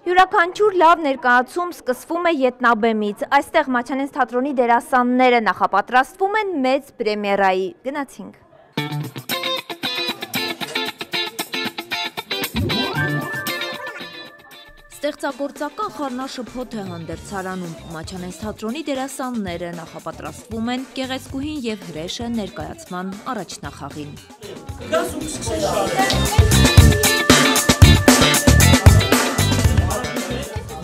Յուրաքանչյուր լավ ներկայացում սկսվում է ետնաբեմից։ Այստեղ Մաչանենց թատրոնի դերասանները նախապատրաստվում են մեծ պրեմիերայի։ Գնացինք։ Ստեղծագործական խառնաշփոթ է հանդերձարանում։ Մաչանենց թատրոնի դերասանները նախապատրաստվում են Գեղեցկուհին եւ Հրեշը ներկայացման առաջնախաղին։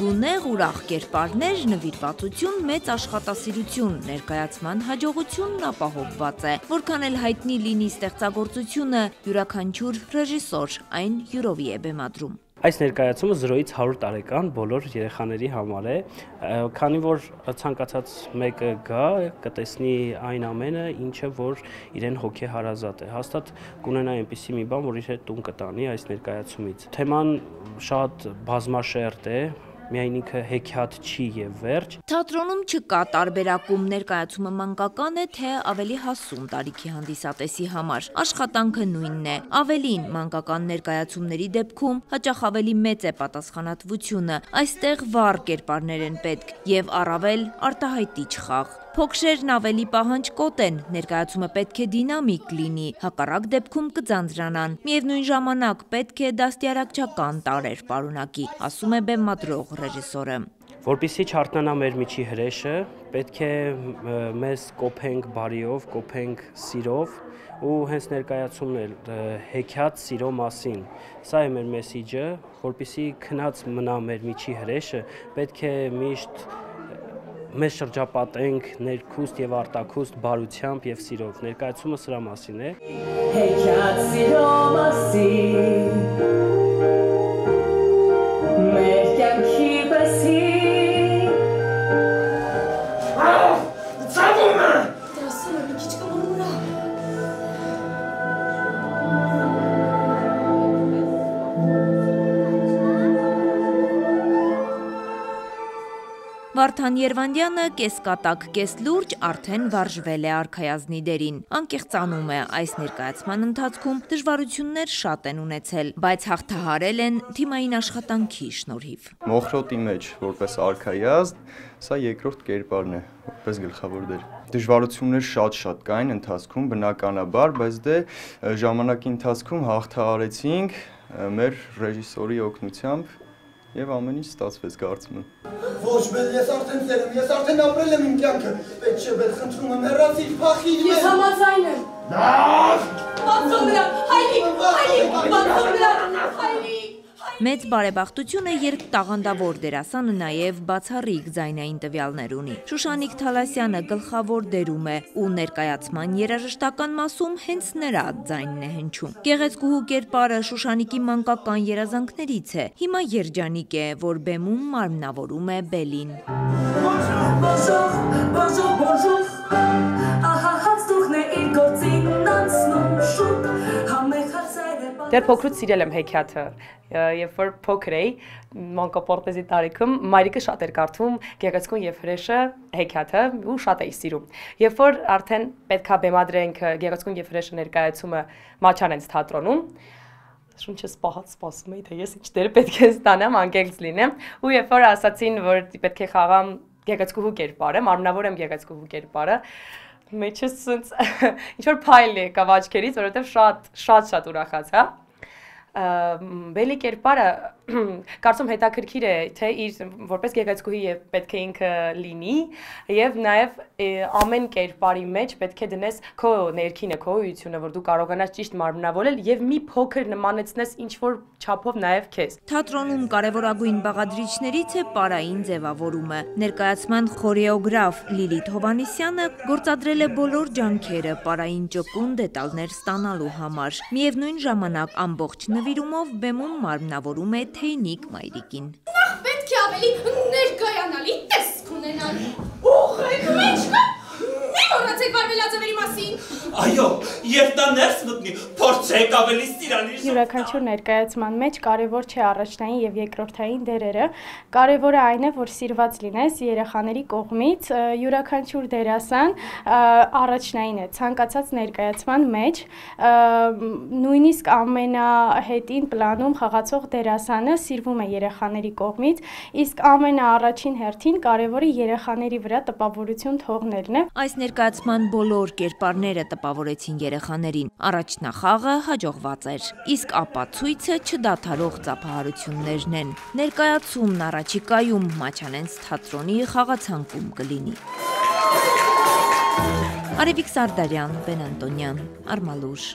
Գունեղ ուրախ կերպարներ, նվիրվածություն, մեծ աշխատասիրություն, ներկայացման հաջողությունն ապահովված է։ Որքան էլ հայտնի լինի ստեղծագործությունը, յուրաքանչյուր ռեժիսոր այն յուրովի է բեմադրում։ Այս ներկայացումը 0-ից 100 տարեկան բոլոր երեխաների համար է, քանի որ ցանկացած մեկը գա, կտեսնի այն ամենը, ինչը որ իրեն հոգեհարազատ է։ Հաստատ կունենա այնպիսի մի բան, որ իր հետ տուն կտանի այս ներկայացումից։ Թեման շատ բազմաշերտ է, միայն ինքը հեքիաթ չի եւ վերջ։ Թատրոնում չկա տարբերակում ներկայացումը մանկական է, թե ավելի հասուն տարիքի հանդիսատեսի համար։ Աշխատանքը նույնն է։ Ավելին մանկական ներկայացումների դեպքում հաճախ ավելի մեծ է պատասխանատվությունը։ Այստեղ վառ կերպարներ են պետք եւ առավել արտահայտիչ խաղ։ Փոքրերն ավելի պահանջկոտ են, ներկայացումը պետք է դինամիկ լինի, հակառակ դեպքում կձանձրանան։ Միևնույն ժամանակ պետք է դաստիարակչական տարեր պարունակի, ասում է բեմադրող ռեժիսորը։ Որպիսի չարտնանա մեր միջի հրեշը, պետք է մեզ կոփենք բարիով, կոփենք սիրով ու հենց ներկայացումն էլ հեքիաթ սիրո մասին։ Սա է մեր մեսիջը, որպիսի քնած մնա մեր միջի հրեշը, պետք է միշտ մեզ շրջապատենք ներքուստ եւ արտաքուստ բարությամբ եւ սիրով։ Ներկայացումը սրա մասին է։ Հեքիաթ սիրո մասին Վարդան Երվանդյանը կեսկատակ, կես լուրջ արդեն վարժվել է արքայազնի դերին։ Անկեղծանում է այս ներկայացման ընթացքում դժվարություններ շատ են ունեցել, բայց հաղթահարել են թիմային աշխատանքի շնորհիվ։ Մոխրոտի մեջ որպես արքայազն, սա երկրորդ կերպարն է, որպես գլխավոր դեր դժվարություններ շատ-շատ կային ընթացքում բնականաբար, բայց դե ժամանակի ընթացքում հաղթահարեցինք մեր ռեժիսորի օգնությամբ եւ ամեն ինչ ստացվեց կարծում եմ։ Ոչ, բել ես արդեն ծեր եմ, ես արդեն ապրել եմ իմ կյանքը։ Պետք չէ բել խնդրում եմ հեռացիր, փախի իմ։ Ես համաձայն եմ։ Լավ։ Մեծ բարեբախտություն է, երբ տաղանդավոր դերասանը նաև բացառիկ ձայնային տվյալներ ունի։ Շուշանիկ Թալասյանը գլխավոր դերում է ու ներկայացման երաժշտական մասում հենց նրա ձայնն է հնչում։ Գեղեցկուհու կերպարը Շուշանիկի մանկական երազանքներից է։ Հիմա երջանիկ է, որ բեմում մարմնավորում է Բելին։ Bonjour, bonjour, bonjour, bonjour։ Դեռ փոքրուց սիրել եմ հեքիաթը երբ որ փոքր էի մանկապորտեզի տարիքում մայրիկը շատ էր կարդում Գեղեցկուն եւ հրեշը հեքիաթը ու շատ էի սիրում երբ որ արդեն պետքա բեմադրենք Գեղեցկուն եւ հրեշը ներկայացումը Մաչանենց թատրոնում շունչս պահած սպասում էի թե ես ինչ դեր պետք է ստանամ անկեղծ լինեմ ու երբ որ ասացին որ պետք է խաղամ Գեղեցկուհու կերպարը մարմնավոր եմ Գեղեցկուհու կերպարը մեջս ինչ որ փայլ եկավ աչքերից որովհետեւ շատ շատ շատ ուրախացա բելի կերպարը կարծում հետաքրքիր է, թե իր որպես գեղեցկուհի եւ պետք է ինքը լինի եւ նաեւ ամեն կերպարի մեջ պետք է դնես քո ներքինը, քո ուությունը, որ դու կարողանաս ճիշտ մարմնավորել եւ մի փոքր նմանեցնես ինչ որ չափով նաեւ քեզ։ Թատրոնում կարևորագույն բաղադրիչներից է պարային ձևավորումը։ Ներկայացման խորեոգրաֆ Լիլիթ Հովանիսյանը գործադրել է բոլոր ջանքերը պարային ճկուն դետալներ ստանալու համար։ Միևնույն ժամանակ ամբողջ նվիրումով բեմում մարմնավորում է թեյնիկ մայրիկին։ Նախ պետք է ավելի ներկայանալի տեսք ունենալ։ Ուղղեք մեջ կա։ Մի Մոռացեք վարվելաձևերի Այո, երբ նա ներս մտնի, փորձեք ավելի սիրալիր Յուրաքանչյուր ներկայացման մեջ կարևոր չէ առաջնային եւ երկրորդային դերերը։ Կարևորը այն է, որ սիրված լինես երեխաների կողմից։ Յուրաքանչյուր դերասան առաջնային է ցանկացած ներկայացման մեջ։ Նույնիսկ ամենահետին պլանում խաղացող դերասանը սիրվում է երեխաների կողմից, իսկ ամենաառաջին հերթին կարևորը երեխաների վրա տպավորություն թողնելն է։ Այս ներկայացման բոլոր կերպարները տպավորեցին երեխաներին։ Առաջնախաղը հաջողված էր, իսկ ապացույցը չդադարող ծափահարություններն են։ Ներկայացումն առաջիկայում Մաչանենց թատրոնի խաղացանկում կլինի։ Արևիկ Սարդարյան, Բեն Անտոնյան, Արմալուշ